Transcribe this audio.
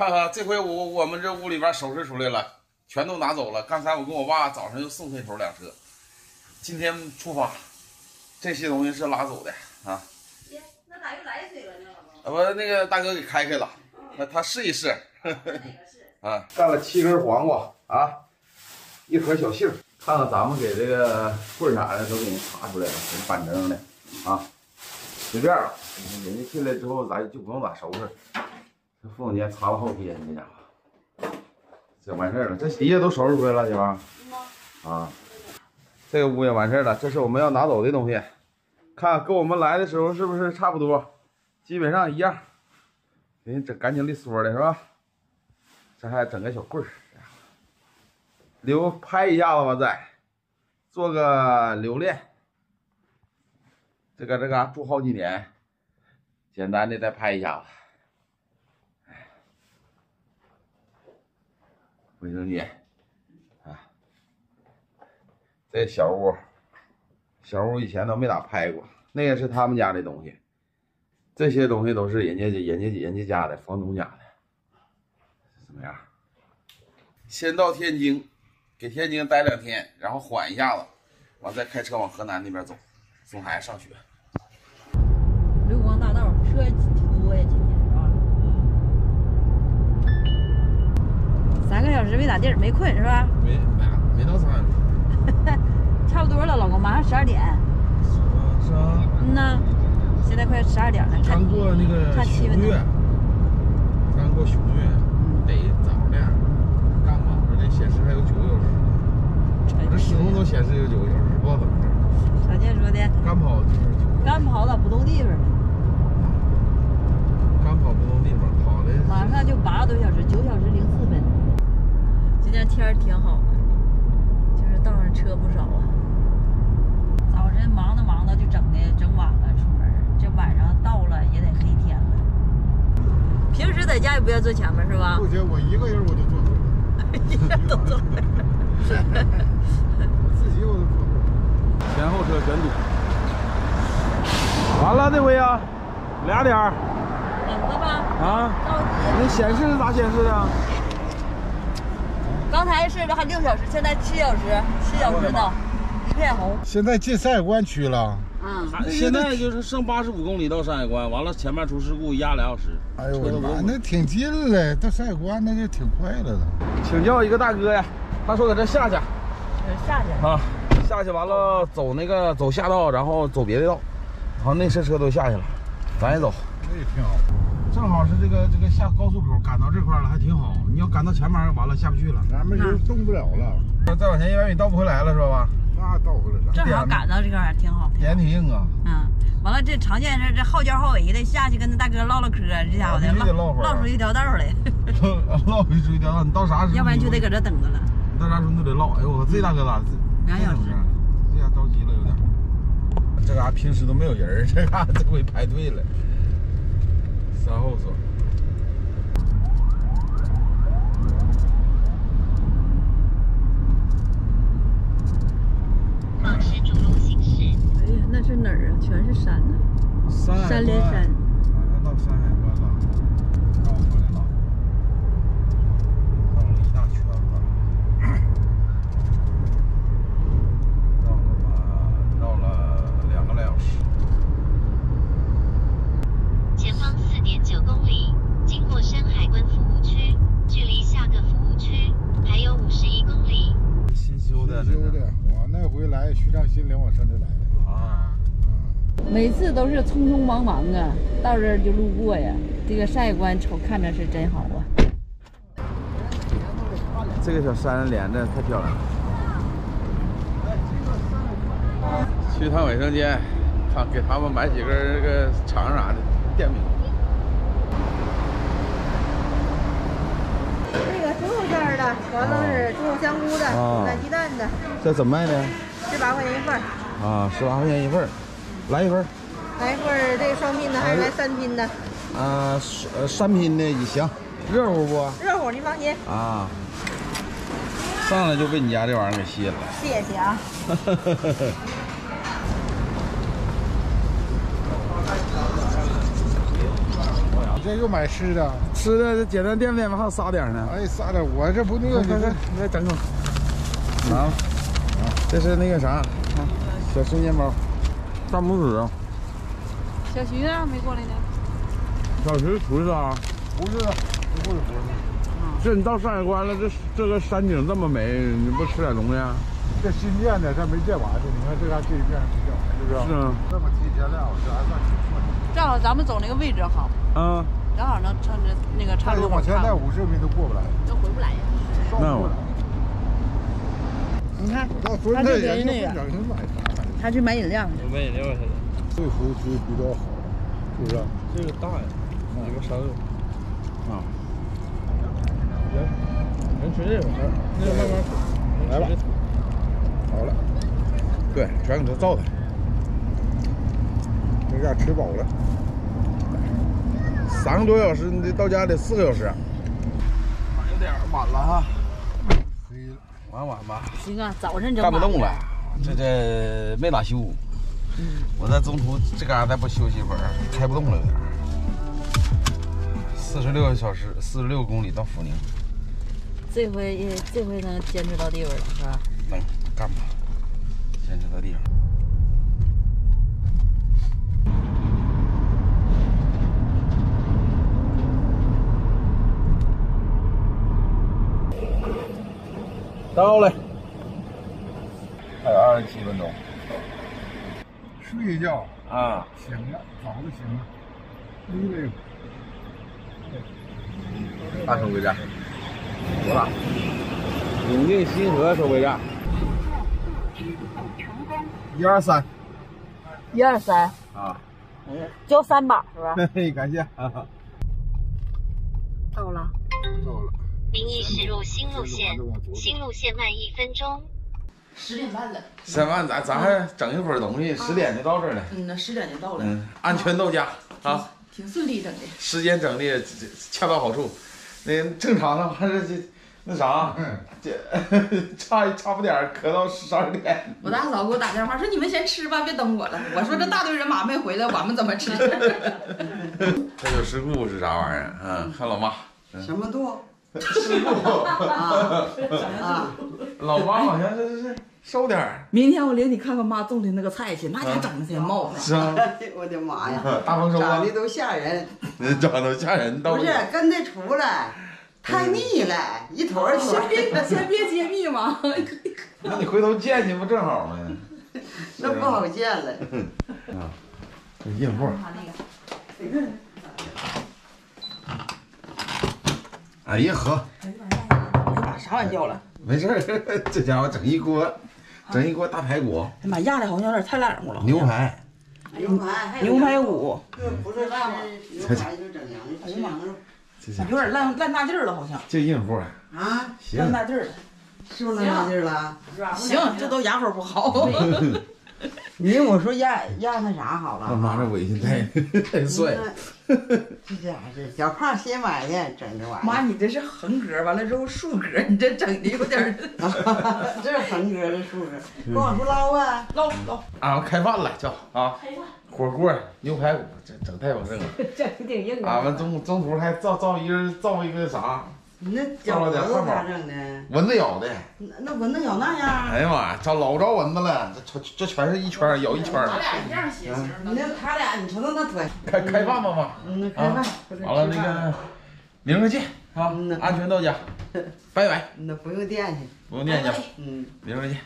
看看这回我我们这屋里边收拾出来了，全都拿走了。刚才我跟我爸早上又送回头两车，今天出发，这些东西是拉走的啊。耶，那咋又来水了呢，老公？我那个大哥给开开了，那他试一试。哪个 是？啊，干了七根黄瓜啊，一盒小杏，看看咱们给这个棍啥的都给人擦出来了，挺板正的啊，随便了。人家进来之后，咱就不用咋收拾。这副总监擦了好天，这家伙，这完事儿了。这底下都收拾出来了，媳妇。啊，这个屋也完事儿了。这是我们要拿走的东西，看跟我们来的时候是不是差不多？基本上一样。给你整干净利索的是吧？这还整个小棍儿，留拍一下子吧，再做个留念。这个这个住好几年，简单的再拍一下子。卫生间啊，这小屋，小屋以前都没咋拍过，那个是他们家的东西，这些东西都是人家人家人家家的房东家的。怎么样？先到天津，给天津待两天，然后缓一下子，完再开车往河南那边走，送孩子上学。流光大道车挺多呀，今天是吧？三个小时没咋地儿，没困是吧？没没没到三 差不多了，老公，马上十二点。是啊，嗯呐，现在快十二点了，刚过那个看气温呢熊月，刚过熊月，得早点，刚卯着的显示还有九个小时，我这始终都显示有九个小时，不知道怎么回事。小健说的，刚跑就是九刚跑咋不动地方了，刚跑不动地方，跑的马上就八个多小时，天天儿挺好的，就是道上车不少啊。早晨忙着忙着就整的整晚了出门，这晚上到了也得黑天了。平时在家也不愿坐前面是吧？不行，我一个人我就坐后边，都坐。我自己我都坐后边。前后车全堵。完了这回啊，俩点儿等着吧，啊，着急。那显示是咋显示的？刚才是还六小时，现在七小时，七小时到，一片红。现在进山海关区了，嗯，现在就是剩八十五公里到山海关，完了前面出事故压俩小时。哎呦我的妈，那挺近了，到山海关那就挺快了都。请教一个大哥呀，他说搁这下去下去。啊，下去完了走那个走下道，然后走别的道，然后那些车都下去了，咱也走。那也挺好。正好是这个这个下高速口赶到这块了，还挺好。你要赶到前面，完了下不去了。咱们人动不了了，再往前一百米倒不回来了是吧？那倒回来了。正好赶到这块儿，挺好。脸挺硬啊。嗯，完了这常见是这好叫好尾的下去跟那大哥唠唠嗑，这家伙的唠 唠出一条道来，唠一出一条道，你到啥时候？要不然就得搁这等着了。你到啥时候都得唠。哎呦我这大哥咋这两小时这下着急了有点。这嘎、平时都没有人，这嘎、这回排队了。三后座。保持主路行驶。哎呀，那是哪儿啊？全是山呢、山连关山。马上到山海关了，绕回来了，绕了一大圈子，绕了吧，绕了两个来小时。前方四点九公里，经过山海关服务区，距离下个服务区还有五十一公里。新修的，这是修的，我那回来徐上新领我上这来的。啊，每次都是匆匆忙忙啊，到这儿就路过呀。这个山海关瞅看着是真好啊。这个小山连着太漂亮了。去趟卫生间，看给他们买几根这个肠啥的电饼。这个猪肉馅儿的，完了是猪肉香菇的，啊鸡蛋的，这怎么卖的？十八块钱一份儿。啊，十八块钱一份儿，来一份。来一份这个双拼的，还是来三拼的？啊，呃，三拼的也行，热乎不？热乎，您放心。啊，上来就被你家这玩意儿给吸引了。谢谢啊。这 这又买吃的，吃的这简单垫垫吧，还有撒点呢。哎，撒点，我这不那个，你看你再整口。啊，这是那个啥，小生煎包，大拇指。小徐呢，没过来呢。小徐厨师啊，不是，不是，不是。这你到山海关了，这这个山景这么美，你不吃点东西啊？这新建的，这没建完呢。你看这嘎这一片没建完，是不是？是啊。这么提前两小时还算挺快。正好咱们走那个位置好，嗯，正好能趁着那个岔这路往前再。五十米都过不来，都回不来呀。那我你看，到昨天也就不整买啥。他去买饮料去。我买饮料去了。这服务区比较好，是不是？这个大呀，里面啥都有。啊，行，能吃这会儿，那就慢慢吃。来吧好了，对，全给他造的。这下吃饱了。三个多小时，你得到家得四个小时。有点晚了哈，黑了。晚晚吧，行啊，早晨整干不动了，这这没咋修。我在中途这嘎再不休息一会儿，开不动了有点。四十六个小时，四十六公里到阜宁，这回也这回能坚持到地方了，是吧？能干吧？坚持到地方。到了，还有二十七分钟睡一觉，啊！醒了，早就醒了。溜达一会儿。大收费站，多大？永定新河收费站，一二三一二三，啊！交三把是吧？嘿 嘿，感谢。到了。到了。您已驶入新路线，新路线慢一分钟。十点半了，十点半，咱咱还整一会儿东西，十点就到这儿了。嗯，那十点就到了，嗯，安全到家啊，挺顺利整的。时间整的恰到好处。那正常的话这这那啥，这 差差不点儿可到十二点。我大嫂给我打电话说：“你们先吃吧，别等我了。”我说：“这大队人马没回来，我们怎么吃 他有事故是啥玩意儿？嗯，看老妈，什么度？事故啊老妈好像是是瘦点儿，？”明天我领你看看妈种的那个菜去，那家长得挺茂呢。是啊，我的妈呀，大丰收啊长得，都吓人。长得吓人，到不是跟那出来，太密了，一坨儿先别 先别揭秘嘛，那你回头见去不正好吗？那不好见了。孕妇，哎呀呵，打啥玩意掉了？没事儿，这家伙整一锅，整一锅大排骨、哎妈，压的好像有点太烂乎了。牛排，牛排，牛排骨，这不是吃牛排就整有点烂烂大劲儿了，好像。这孕妇啊，啊，行。烂，大劲儿了。是不是烂大劲儿了？行，这都牙口不好。你跟我说压压那啥好了。我妈这围裙太太帅了，这家伙是小胖新买的，整这玩意妈，你这是横格，完了之后竖格，你这整的有点儿 这是横格的数字，跟我说捞啊。捞捞。啊开饭了，叫啊，开饭火锅、牛排骨，这整太丰盛了。这挺硬啊俺们中中途还造造一个造一个啥你那饺子咋整的？蚊子咬的，那那蚊子咬那样？哎呀妈呀，这老招蚊子了，这这这全是一圈儿咬一圈儿咱俩一样血型你那他俩，你瞅瞅那腿。开开饭吧妈。嗯，开饭。完了那个，明儿见啊嗯，安全到家，拜拜，那不用惦记。不用惦记，嗯。明儿见。